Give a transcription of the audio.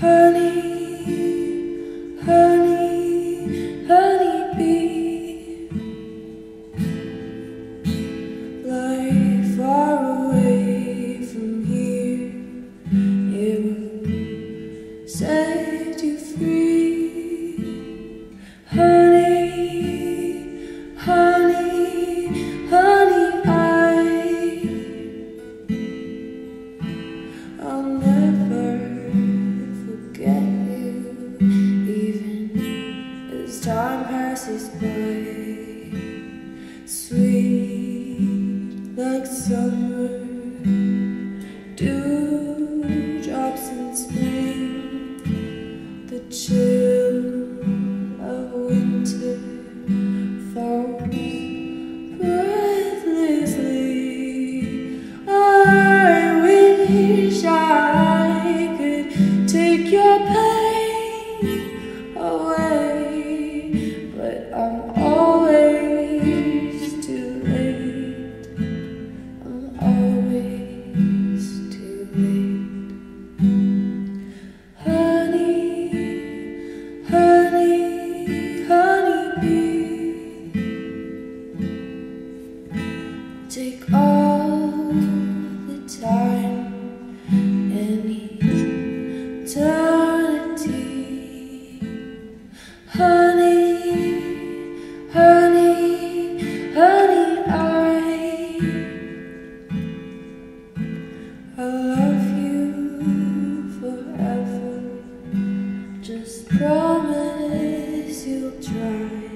Honey, honey, honey bee. Far away from here It will set you free. Dewdrops in spring, the chill of winter falls breathlessly. I wish I could take your pain away, but I'm. take all the time and eternity. Honey, honey, honey, I, I love you forever. Just promise you'll try.